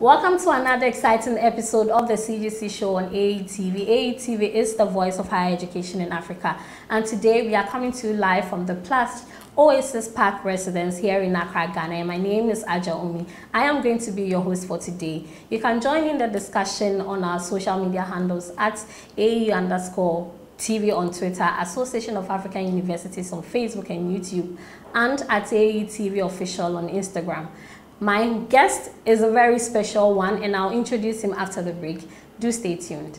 Welcome to another exciting episode of the CGC show on AETV. AETV is the voice of higher education in Africa. And today we are coming to you live from the Plus Oasis Park residence here in Accra, Ghana. And my name is Adjoa Omie. I am going to be your host for today. You can join in the discussion on our social media handles at AE underscore TV on Twitter, Association of African Universities on Facebook and YouTube, and at AETV Official on Instagram. My guest is a very special one, and I'll introduce him after the break. Do stay tuned.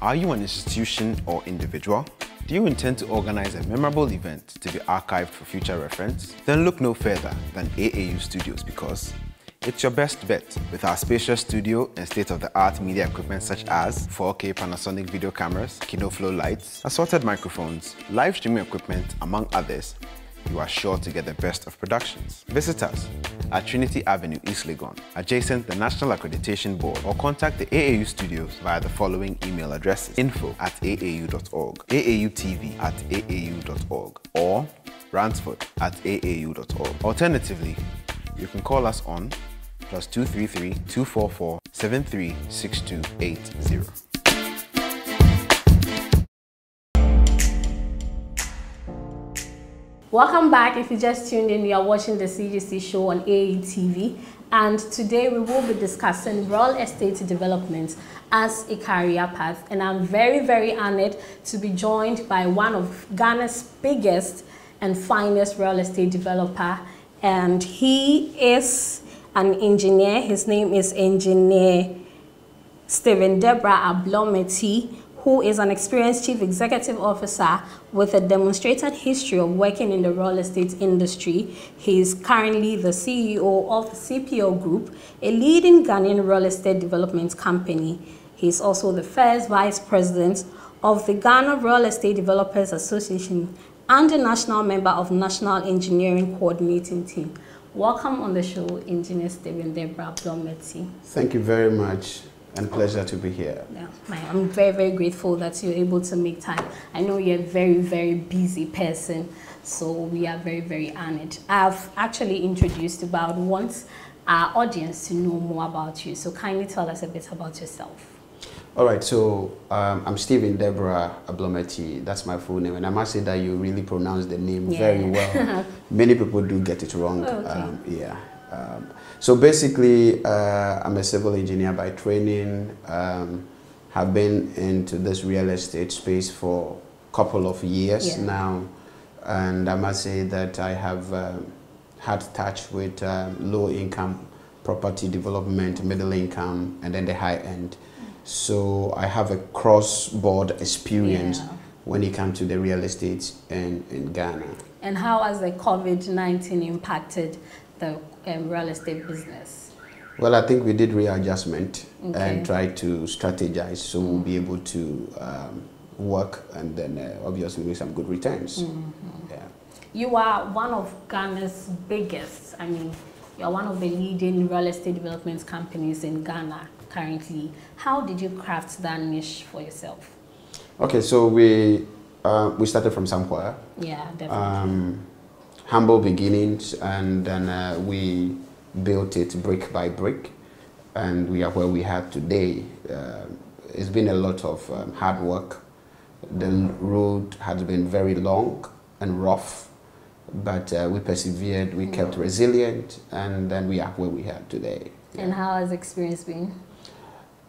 Are you an institution or individual? Do you intend to organize a memorable event to be archived for future reference? Then look no further than AAU Studios because it's your best bet with our spacious studio and state-of-the-art media equipment such as 4K Panasonic video cameras, Kino Flo lights, assorted microphones, live streaming equipment, among others. You are sure to get the best of productions. Visit us at Trinity Avenue, East Legon, adjacent the National Accreditation Board, or contact the AAU studios via the following email addresses info at aau.org, AAUTV at aau.org, or Ransford at aau.org. Alternatively, you can call us on plus 233 244 736280. Welcome back. If you just tuned in, you are watching the CGC show on AETV. And today we will be discussing real estate development as a career path. And I'm very, very honored to be joined by one of Ghana's biggest and finest real estate developer. And he is an engineer. His name is Engineer Stephen Debrah Ablormeti, who is an experienced chief executive officer with a demonstrated history of working in the real estate industry. He is currently the CEO of CPL Group, a leading Ghanaian real estate development company. He is also the first vice president of the Ghana Real Estate Developers Association and a national member of National Engineering Coordinating Team. Welcome on the show, Engineer Stephen Debrah Ablormeti. Thank you very much and pleasure to be here. Yeah, I'm very, very grateful that you're able to make time. I know you're a very, very busy person, so we are very, very honored. I've actually introduced about once our audience to know more about you, so kindly tell us a bit about yourself. All right, so um, I'm Stephen Debrah Ablormeti. That's my full name, and I must say that you really pronounce the name yeah. very well. Many people do get it wrong. Okay. Um, yeah. Um, so basically, uh, I'm a civil engineer by training. Um, have been into this real estate space for a couple of years yeah. now, and I must say that I have um, had touch with um, low income property development, middle income, and then the high end. So I have a cross-board experience yeah. when it comes to the real estate in, in Ghana. And how has the COVID-19 impacted the um, real estate business? Well, I think we did readjustment okay. and tried to strategize so we'll be able to um, work and then uh, obviously make some good returns. Mm -hmm. Yeah. You are one of Ghana's biggest, I mean, you're one of the leading real estate development companies in Ghana currently. How did you craft that niche for yourself? Okay, so we uh, we started from somewhere. Yeah, definitely. Um, humble beginnings, and then uh, we built it brick by brick, and we are where we are today. Uh, it's been a lot of um, hard work. The road has been very long and rough, but uh, we persevered, we kept resilient, and then we are where we are today. And how has experience been?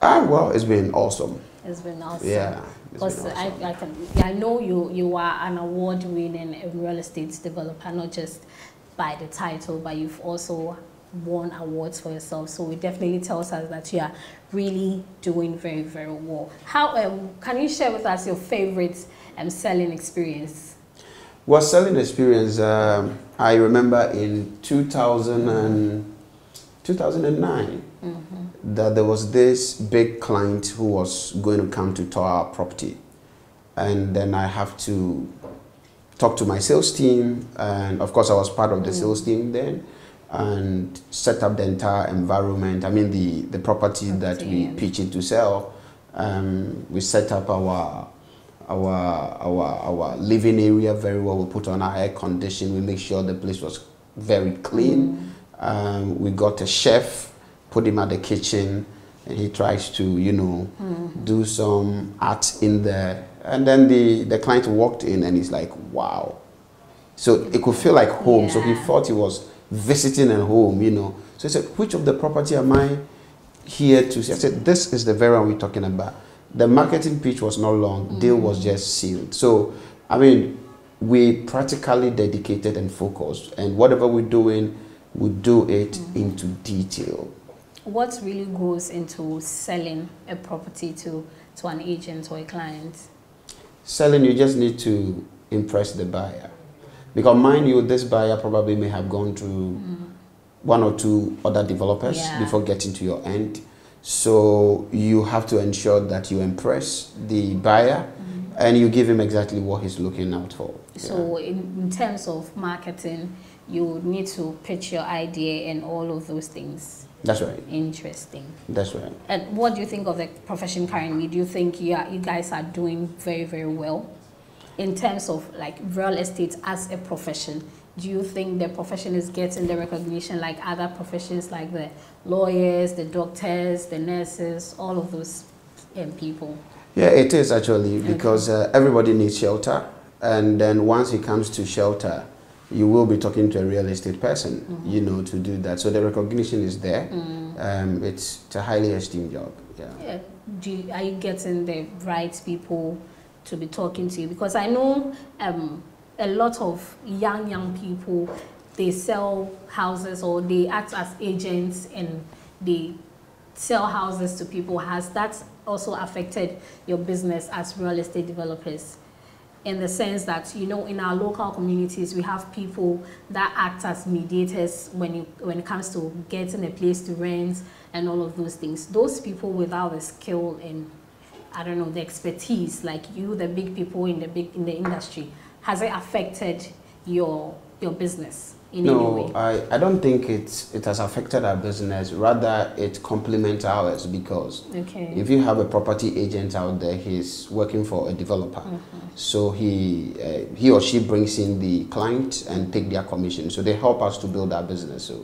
Ah, well, it's been awesome. It's been awesome. Yeah. Because awesome. I, I, can, I know you, you are an award winning real estate developer, not just by the title, but you've also won awards for yourself. So it definitely tells us that you are really doing very, very well. How um, Can you share with us your favorite um, selling experience? Well, selling experience, um, I remember in 2000 and, 2009, mm -hmm. That there was this big client who was going to come to tour our property. And then I have to talk to my sales team. And of course, I was part of the mm. sales team then. and set up the entire environment. I mean, the, the property, property that we pitch it to sell. Um, we set up our our our our living area very well. We put on our air condition. We make sure the place was very clean. Mm. Um, we got a chef, put him at the kitchen, and he tries to you know mm. do some art in there. And then the the client walked in and he's like, wow. So it could feel like home. Yeah. So he thought he was visiting a home, you know. So he said, which of the property am I here to see? I said, this is the very one we're talking about. The marketing pitch was not long. Mm. Deal was just sealed. So, I mean, we practically dedicated and focused. And whatever we're doing, we do it mm into detail. What really goes into selling a property to, to an agent or a client? Selling, you just need to impress the buyer. Because mind you, this buyer probably may have gone to mm. one or two other developers yeah. before getting to your end. So you have to ensure that you impress the buyer mm. and you give him exactly what he's looking out for. So yeah. in, in terms of marketing, you need to pitch your idea and all of those things. That's right. Interesting. That's right. And what do you think of the profession currently? Do you think you, are, you guys are doing very, very well? in terms of like real estate as a profession, do you think the profession is getting the recognition like other professions like the lawyers, the doctors, the nurses, all of those um, people? Yeah, it is actually because uh, everybody needs shelter. And then once it comes to shelter, you will be talking to a real estate person, mm -hmm. you know, to do that. So the recognition is there. Mm. Um, it's, it's, a highly esteemed job. Yeah. yeah. Do you, are you getting the right people to be talking to you because I know um, a lot of young, young people, they sell houses or they act as agents and they sell houses to people. Has that also affected your business as real estate developers? In the sense that you know in our local communities we have people that act as mediators when you when it comes to getting a place to rent and all of those things. Those people without the skill and I don't know, the expertise, like you, the big people in the big in the industry, has it affected your your business in no? I, I don't think it's it has affected our business. Rather, it complements ours because okay. if you have a property agent out there, he's working for a developer, mm -hmm. so he uh, he or she brings in the client and take their commission. So they help us to build our business. So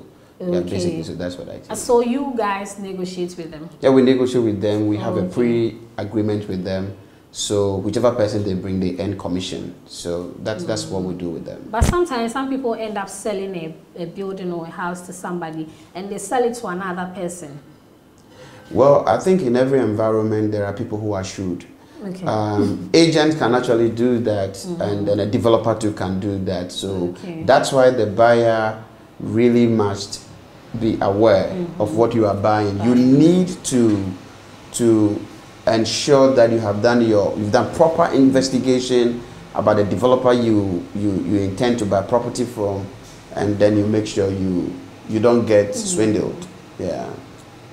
Okay. Yeah, basically, so that's what I think. So you guys negotiate with them? Yeah, we negotiate with them. We have okay. a pre-agreement with them. So whichever person they bring, they earn commission. So that's mm. that's what we do with them. But sometimes some people end up selling a, a building or a house to somebody and they sell it to another person. Well, I think in every environment there are people who are shrewd. Okay. Um, agents can actually do that, mm -hmm. and then a developer too can do that. So okay. that's why the buyer really must be aware mm -hmm. of what you are buying. You need to to ensure that you have done your you've done proper investigation about the developer you you you intend to buy property from, and then you make sure you you don't get mm -hmm. swindled. Yeah.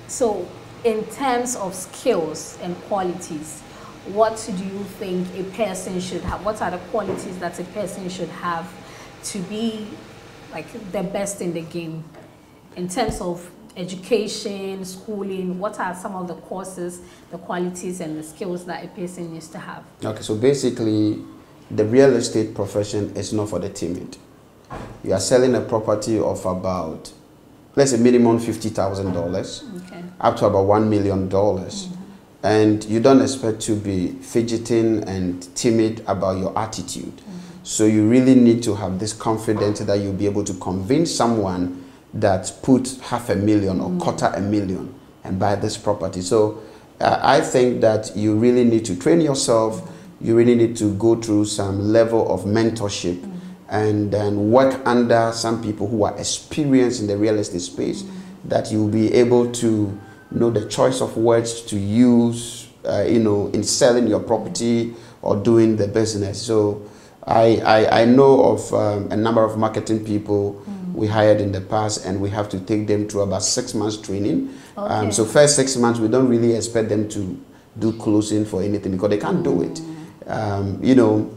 So, in terms of skills and qualities, what do you think a person should have? What are the qualities that a person should have to be like the best in the game? in terms of education, schooling, what are some of the courses, the qualities and the skills that a person needs to have? Okay, so basically the real estate profession is not for the timid. You are selling a property of about, let's say minimum $50,000 okay. up to about $1 million. Mm -hmm. And you don't expect to be fidgeting and timid about your attitude. Mm -hmm. So you really need to have this confidence that you'll be able to convince someone that put half a million or mm. quarter a million and buy this property. So uh, I think that you really need to train yourself. You really need to go through some level of mentorship mm. and then work under some people who are experienced in the real estate space mm. that you'll be able to know the choice of words to use, uh, you know, in selling your property or doing the business. So I, I, I know of um, a number of marketing people we hired in the past and we have to take them through about six months training. Um, okay. Um, so first six months, we don't really expect them to do closing for anything because they can't do it. Um, you know,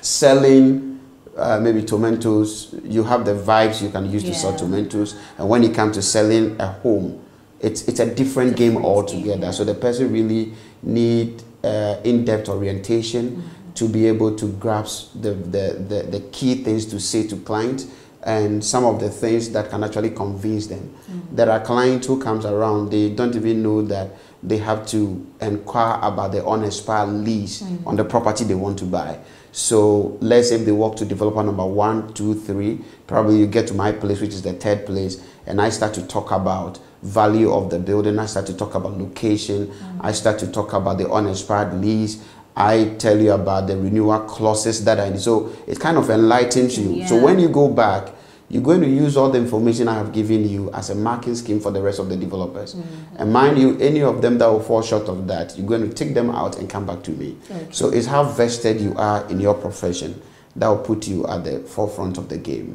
selling uh, maybe tomatoes, you have the vibes you can use to sell Yeah. tomatoes. And when it comes to selling a home, it's, it's a different game Different altogether. game, So the person really need uh, in-depth orientation to be able to grasp the, the, the, the key things to say to clients and some of the things that can actually convince them. Mm-hmm. There are clients who comes around, they don't even know that they have to inquire about the unexpired lease mm-hmm. on the property they want to buy. So let's say if they walk to developer number one, two, three, probably you get to my place, which is the third place, and I start to talk about value of the building. I start to talk about location. Mm-hmm. I start to talk about the unexpired lease. I tell you about the renewal clauses that I so it kind of enlightens you. So when you go back, you're going to use all the information I have given you as a marking scheme for the rest of the developers. And mind you, any of them that will fall short of that, you're going to take them out and come back to me. Okay. So it's how vested you are in your profession that will put you at the forefront of the game.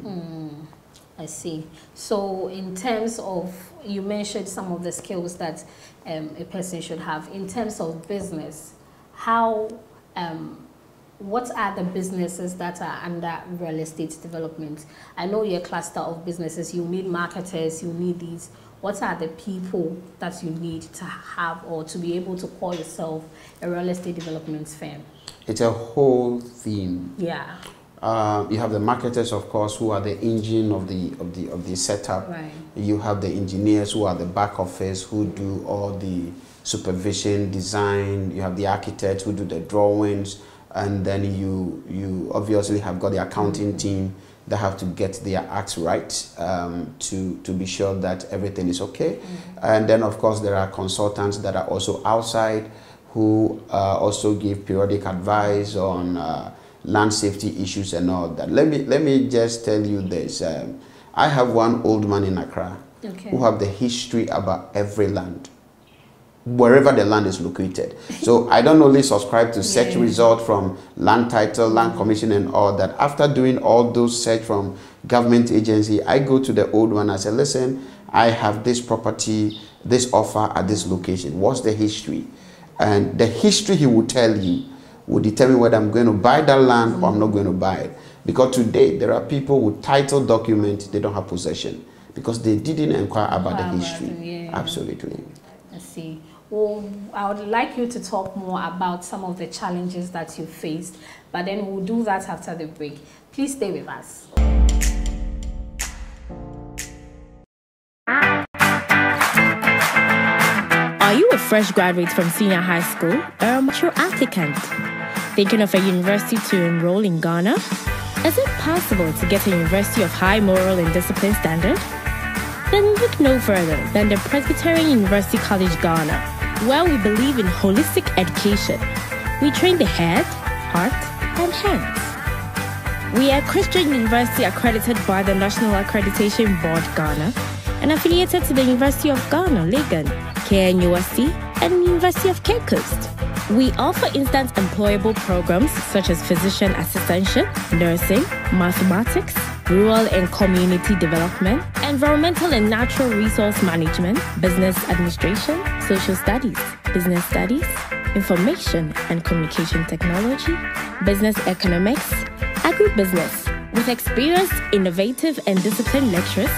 I see. So, in terms of, you mentioned some of the skills that um, a person should have. In terms of business, how, um, what are the businesses that are under real estate development? I know you're a cluster of businesses. You need marketers. You need these. What are the people that you need to have or to be able to call yourself a real estate development firm? It's a whole theme. Yeah. Uh, you have the marketers, of course, who are the engine of the of the of the setup. Right. You have the engineers who are the back office who do all the supervision, design. You have the architects who do the drawings, and then you you obviously have got the accounting team that have to get their acts right um, to to be sure that everything is okay. And then of course there are consultants that are also outside who uh, also give periodic advice on. Uh, land safety issues and all that. Let me let me just tell you this. Um, I have one old man in Accra Okay. who have the history about every land, wherever the land is located. So I don't only subscribe to search Yeah. result from land title, land mm. commission, and all that. After doing all those search from government agency, I go to the old one. I say, listen, I have this property, this offer at this location. What's the history? And the history he will tell you will determine whether I'm going to buy that land or I'm not mm. going to buy it. Because today there are people with title document, they don't have possession because they didn't inquire about the history. yeah. Absolutely. I see. Well, I would like you to talk more about some of the challenges that you faced, but then we'll do that after the break. Please stay with us. Are you a fresh graduate from senior high school or a mature applicant? Thinking of a university to enroll in Ghana? Is it possible to get a university of high moral and discipline standard? Then look no further than the Presbyterian University College Ghana, where we believe in holistic education. We train the head, heart, and hands. We are Christian university accredited by the National Accreditation Board Ghana and affiliated to the University of Ghana, Legon, KNUST, and University of Cape Coast. We offer instant employable programs such as physician assistantship, nursing, mathematics, rural and community development, environmental and natural resource management, business administration, social studies, business studies, information and communication technology, business economics, agribusiness, with experienced, innovative, and disciplined lecturers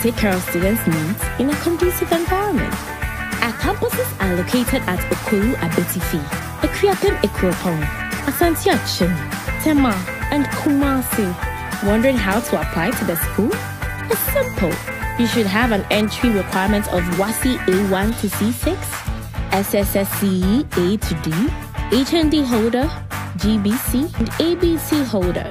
take care of students' needs in a conducive environment. Our campuses are located at Okuru Abetifi, Akuapem Akropong, Asante Tema, and Kumasi. Wondering how to apply to the school? It's simple. You should have an entry requirement of WASSCE A1 to C6, SSSCE A to D, HND holder, GBC, and ABC holder.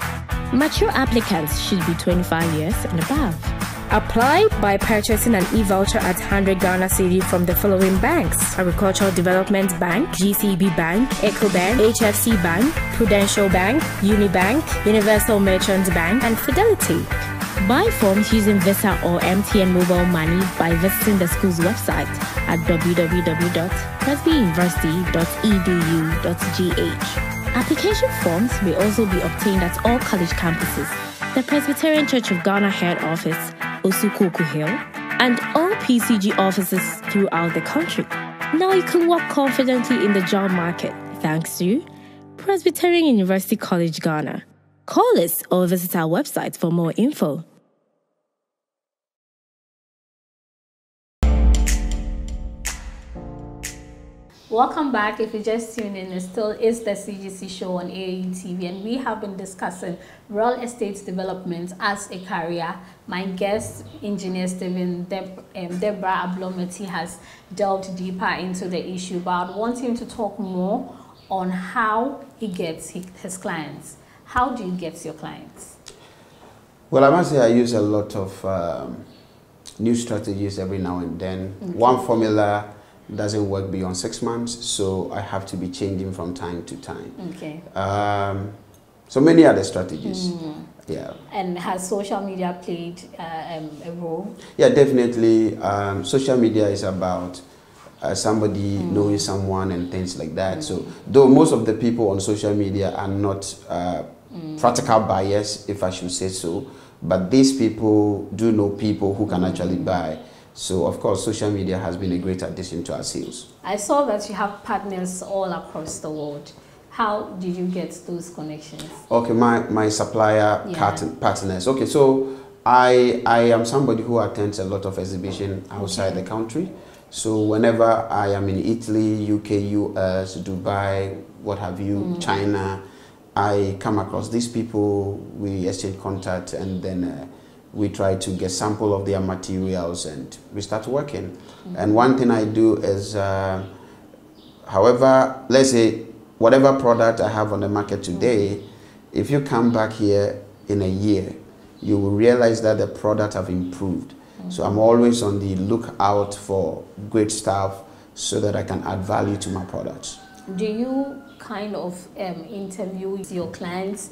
Mature applicants should be 25 years and above. Apply by purchasing an e-voucher at 100 Ghana Cedi from the following banks: Agricultural Development Bank, GCB Bank, EcoBank, HFC Bank, Prudential Bank, Unibank, Universal Merchants Bank, and Fidelity. Buy forms using Visa or MTN mobile money by visiting the school's website at www.presbyuniversity.edu.gh. Application forms may also be obtained at all college campuses, the Presbyterian Church of Ghana head office, Osukoku Hill, and all PCG offices throughout the country. Now you can walk confidently in the job market thanks to Presbyterian University College Ghana. Call us or visit our website for more info. Welcome back. If you just tuned in, it still is the CGC show on AAU TV, and we have been discussing real estate development as a career. My guest, engineer Stephen Deb um, Debrah Ablormeti, has delved deeper into the issue, but I want him to talk more on how he gets his clients. How do you get your clients? Well, I must say I use a lot of um, new strategies every now and then. Okay. One formula doesn't work beyond six months, so I have to be changing from time to time. Okay. Um, so many other strategies. Mm. Yeah. And has social media played uh, um, a role? Yeah, definitely. Um, social media is about uh, somebody mm. knowing someone and things like that. Mm. So, though most of the people on social media are not uh, mm. practical buyers, if I should say so, but these people do know people who can actually mm. buy. So, of course, social media has been a great addition to our sales. I saw that you have partners all across the world. How did you get those connections? Okay, my, my supplier yeah. partners. Okay, so I, I am somebody who attends a lot of exhibition outside okay. the country. So whenever I am in Italy, UK, US, Dubai, what have you, mm. China, I come across these people, we exchange contact, and then uh, we try to get sample of their materials and we start working. Mm -hmm. And one thing I do is, uh, however, let's say whatever product I have on the market today, mm -hmm. if you come back here in a year, you will realize that the product have improved. Mm -hmm. So I'm always on the lookout for great stuff so that I can add value to my products. Do you kind of um, interview your clients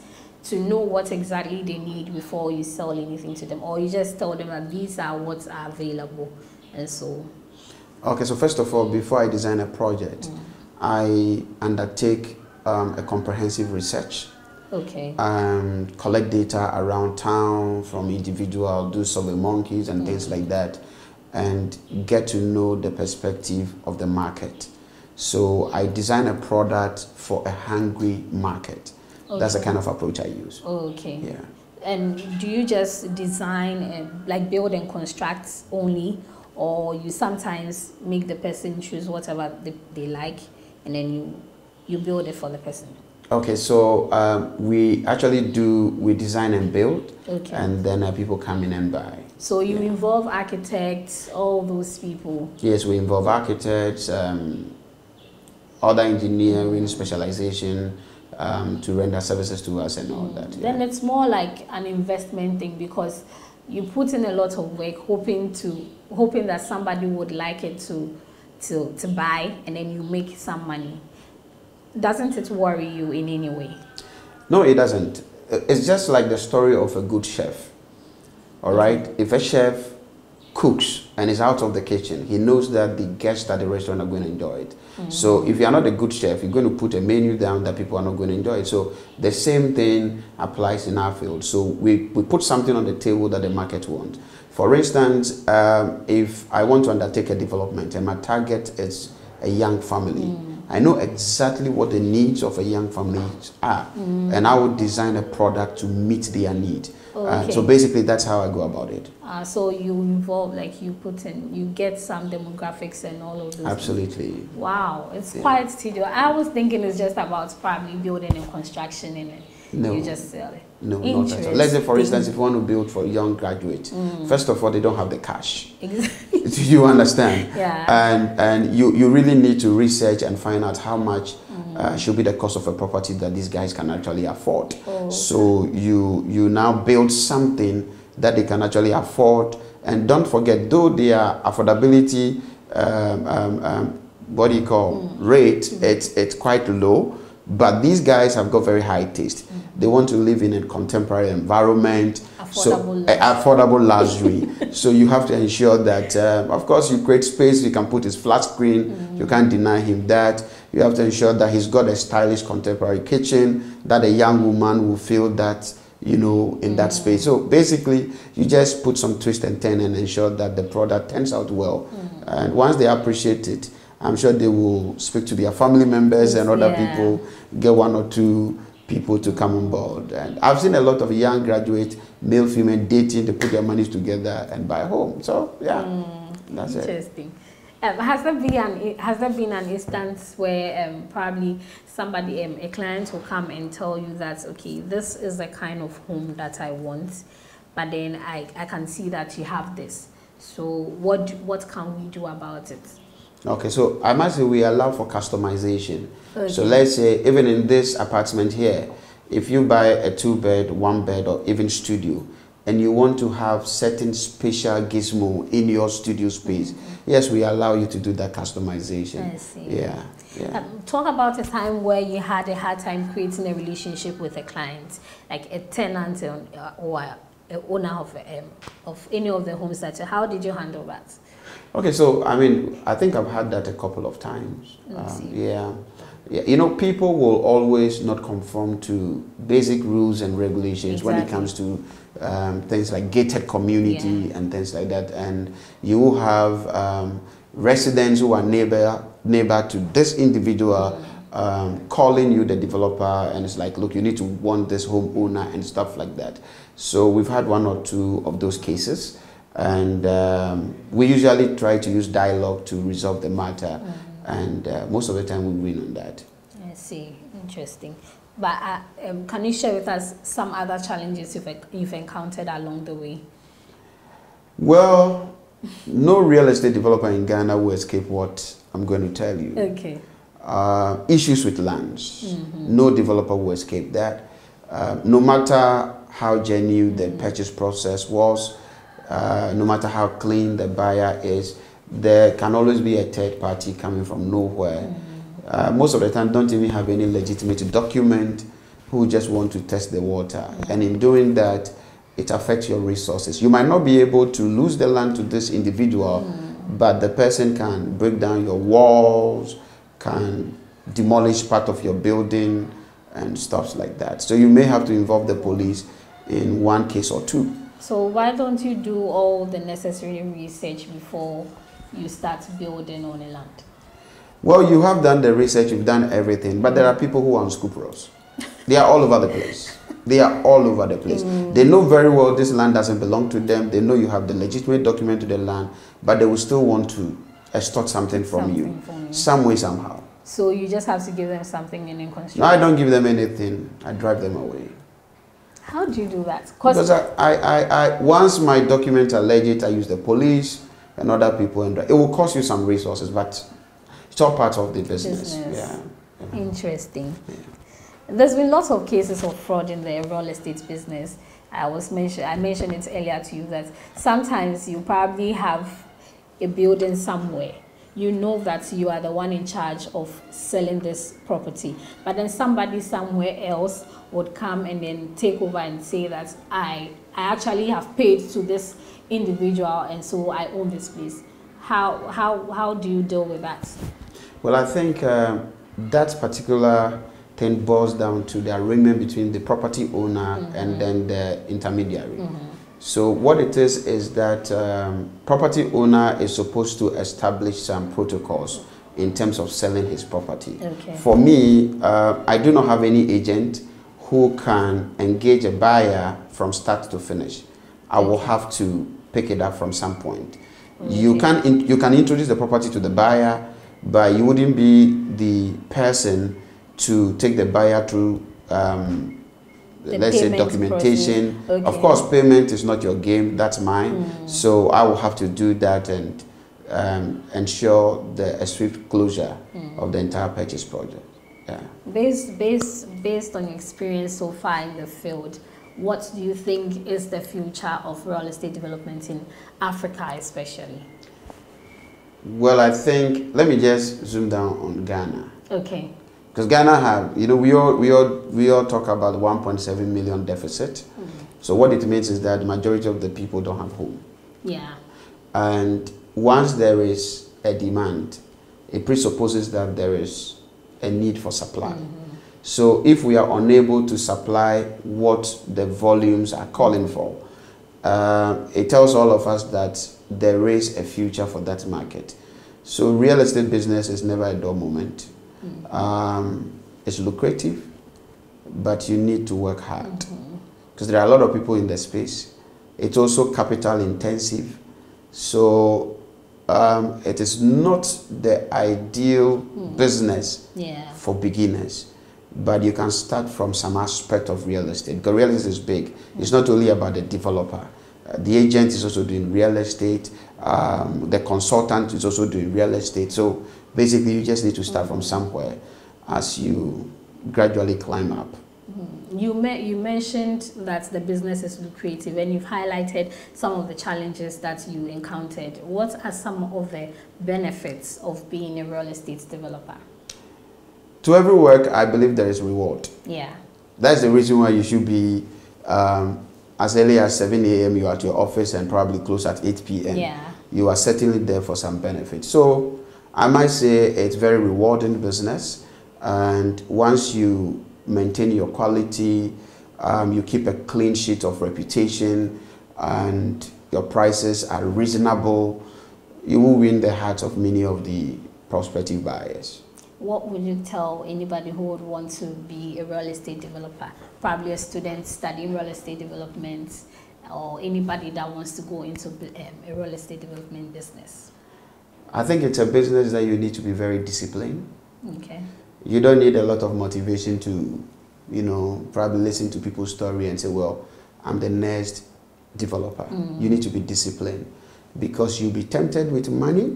to know what exactly they need before you sell anything to them or you just tell them that these are what are available and so. Okay so first of all before i design a project mm. i undertake um, a comprehensive research. Okay. Um, collect data around town from individual do survey monkeys and mm. things like that and get to know the perspective of the market. So i design a product for a hungry market Okay. That's the kind of approach I use. Okay. Yeah. And do you just design, and, like build and construct only, or you sometimes make the person choose whatever they, they like, and then you you build it for the person? Okay, so um, we actually do we design and build, okay. and then uh, people come in and buy. So you yeah. involve architects, all those people. Yes, we involve architects, um, other engineering specialization, um, to render services to us and all that. Yeah. Then it's more like an investment thing because you put in a lot of work hoping to hoping that somebody would like it to to to buy and then you make some money. Doesn't it worry you in any way? No, it doesn't. It's just like the story of a good chef. All right? If a chef cooks and is out of the kitchen, he knows that the guests at the restaurant are going to enjoy it. Mm. So if you are not a good chef, you're going to put a menu down that people are not going to enjoy it. So the same thing applies in our field. So we, we put something on the table that the market wants. For instance, um, if I want to undertake a development and my target is a young family, mm. I know exactly what the needs of a young family are, mm. and I would design a product to meet their need. Oh, uh, okay. so basically, that's how I go about it. Uh, so you involve, like you put in, you get some demographics and all of those. Absolutely. Things. Wow, it's yeah. quite tedious. I was thinking it's just about probably building and construction in it. No. You just sell it. No, not at all. Let's say, for instance, if you want to build for young graduates, mm. first of all, they don't have the cash. Exactly. Do you understand? yeah. And and you, you really need to research and find out how much. Uh, should be the cost of a property that these guys can actually afford. Oh. So you you now build something that they can actually afford. And don't forget, though their affordability, um, um, um, what do you call, mm. rate, mm. it's, it's quite low but these guys have got very high taste. Mm. They want to live in a contemporary environment, affordable so uh, affordable luxury. so you have to ensure that, uh, of course, you create space. You can put his flat screen. Mm. You can't deny him that. You have to ensure that he's got a stylish contemporary kitchen. That a young woman will feel that you know in mm. that space. So basically, you just put some twist and turn and ensure that the product turns out well. Mm. And once they appreciate it I'm sure they will speak to their family members and other yeah. people, get one or two people to come on board. And I've seen a lot of young graduate male, female dating to put their monies together and buy a home. So yeah, mm, that's. Interesting. Um, has there been an has there been an instance where um, probably somebody um, a client will come and tell you that okay this is the kind of home that I want, but then I, I can see that you have this. So what what can we do about it? Okay, so I must say we allow for customization. Okay. So let's say even in this apartment here, if you buy a two bed, one bed, or even studio, and you want to have certain special gizmo in your studio space, mm -hmm. yes, we allow you to do that customization. I see. Yeah. yeah. Um, talk about a time where you had a hard time creating a relationship with a client, like a tenant or a owner of um, of any of the homes that. How did you handle that? Okay, so I mean, I think I've had that a couple of times. Um, yeah. Yeah, you know, people will always not conform to basic rules and regulations exactly. when it comes to um, things like gated community yeah. and things like that. And you will have um, residents who are neighbor neighbor to this individual um, calling you, the developer, and it's like, look, you need to want this homeowner and stuff like that. So we've had one or two of those cases. And um, we usually try to use dialogue to resolve the matter. Mm -hmm. And uh, most of the time we win on that. I see. Interesting. But uh, um, can you share with us some other challenges you've, you've encountered along the way? Well, no real estate developer in Ghana will escape what I'm going to tell you. Okay. Uh, issues with lands. Mm -hmm. No developer will escape that. Uh, no matter how genuine the purchase process was, uh, no matter how clean the buyer is, there can always be a third party coming from nowhere. Mm -hmm uh, most of the time don't even have any legitimate document who just want to test the water. And in doing that, it affects your resources. You might not be able to lose the land to this individual, mm. but the person can break down your walls, can demolish part of your building, and stuff like that. So you may have to involve the police in one case or two. So why don't you do all the necessary research before you start building on a land? Well, you have done the research, you've done everything, but there are people who are unscrupulous. They are all over the place. They are all over the place. Mm. They know very well this land doesn't belong to them. They know you have the legitimate document to the land, but they will still want to extort something from something you, from you. some way, somehow. So you just have to give them something in construction? No, I don't give them anything. I drive them away. How do you do that? Because I, I, I, I, once my documents are legit, I use the police and other people, and it will cost you some resources, but it's all part of the business. business. Yeah. Interesting. Yeah. There's been lots of cases of fraud in the real estate business. I was mention I mentioned it earlier to you that sometimes you probably have a building somewhere. You know that you are the one in charge of selling this property, but then somebody somewhere else would come and then take over and say that I I actually have paid to this individual and so I own this place. How how how do you deal with that? Well, I think uh, that particular thing boils down to the arrangement between the property owner mm -hmm. and then the intermediary. Mm -hmm. So what it is is that um, property owner is supposed to establish some protocols in terms of selling his property. Okay. For me, uh, I do not have any agent who can engage a buyer from start to finish. I will have to pick it up from some point. Okay. You can you can introduce the property to the buyer but you wouldn't be the person to take the buyer through um, let's say documentation okay. of course payment is not your game that's mine mm. so i will have to do that and um, ensure the a swift closure mm. of the entire purchase project yeah based based based on your experience so far in the field what do you think is the future of real estate development in africa especially well, I think let me just zoom down on Ghana. Okay. Because Ghana have, you know, we all we all we all talk about 1.7 million deficit. Mm -hmm. So what it means is that the majority of the people don't have home. Yeah. And once there is a demand, it presupposes that there is a need for supply. Mm -hmm. So if we are unable to supply what the volumes are calling for, uh, it tells all of us that there is a future for that market. So real estate business is never a dull moment. Mm. Um, it's lucrative. but you need to work hard because there are a lot of people in the space. It's also capital intensive, so um, it is not the ideal business Yeah. for beginners. But you can start from some aspect of real estate. Because real estate is big. It's not only about the developer. Uh, the agent is also doing real estate. Um, the consultant is also doing real estate. So basically, you just need to start from somewhere as you gradually climb up. You, me- you mentioned that the business is lucrative and you've highlighted some of the challenges that you encountered. What are some of the benefits of being a real estate developer? To every work, I believe there is reward. Yeah. That's the reason why you should be um, as early as 7 a.m. You're at your office and probably close at 8 p.m. Yeah. You are certainly there for some benefit. So I might say it's very rewarding business. And once you maintain your quality, um, you keep a clean sheet of reputation, and your prices are reasonable, you will win the hearts of many of the prospective buyers. What would you tell anybody who would want to be a real estate developer? Probably a student studying real estate development or anybody that wants to go into um, a real estate development business. I think it's a business that you need to be very disciplined. Okay. You don't need a lot of motivation to, you know, probably listen to people's story and say, well, I'm the next developer. Mm. You need to be disciplined because you'll be tempted with money.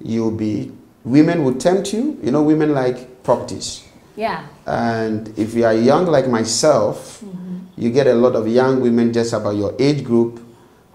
You'll be, women will tempt you. You know, women like properties. Yeah. And if you are young like myself, mm-hmm. you get a lot of young women just about your age group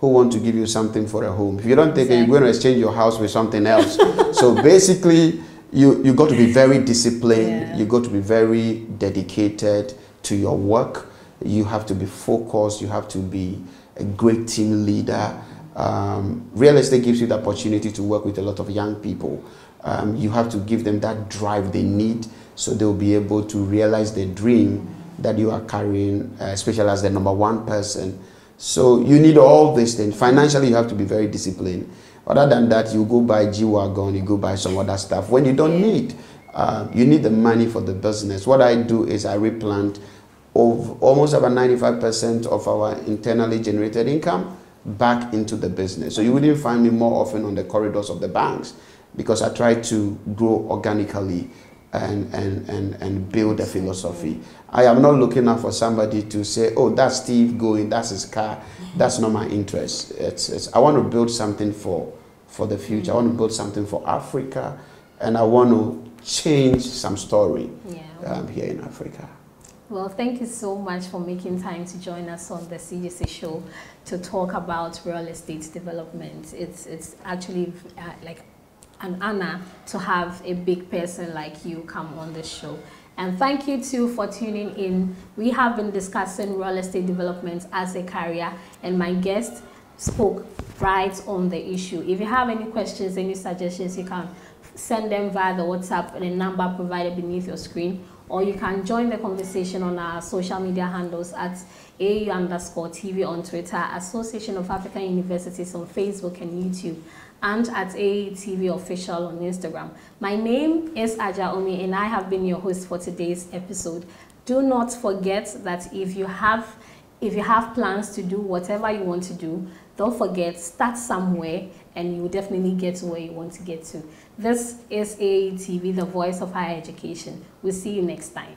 who want to give you something for a home. If you don't take it, you're going to exchange your house with something else. so basically, you, you got to be very disciplined. Yeah. You got to be very dedicated to your work. You have to be focused. You have to be a great team leader. Um, real estate gives you the opportunity to work with a lot of young people. Um, you have to give them that drive they need so they'll be able to realize the dream that you are carrying, uh, especially as the number one person. So you need all these things. Financially, you have to be very disciplined. Other than that, you go buy G Wagon, you go buy some other stuff when you don't need. Uh, you need the money for the business. What I do is I replant of almost about 95% of our internally generated income back into the business. So you wouldn't find me more often on the corridors of the banks because I try to grow organically and, and, and, and build a philosophy. I am not looking out for somebody to say, oh, that's Steve going, that's his car. That's not my interest. It's, it's, I want to build something for, for the future. I want to build something for Africa and I want to change some story Yeah. um, here in Africa. Well, thank you so much for making time to join us on the CGC show to talk about real estate development. It's it's actually uh, like an honor to have a big person like you come on the show. And thank you too for tuning in. We have been discussing real estate development as a career, and my guest spoke right on the issue. If you have any questions, any suggestions, you can send them via the WhatsApp and the number provided beneath your screen, or you can join the conversation on our social media handles at AU underscore TV on Twitter, Association of African Universities on Facebook and YouTube, and at AATV Official on Instagram. My name is Adjoa Omie, and I have been your host for today's episode. Do not forget that if you have if you have plans to do whatever you want to do, don't forget, start somewhere and you will definitely get to where you want to get to. This is AATV, the voice of higher education. We'll see you next time.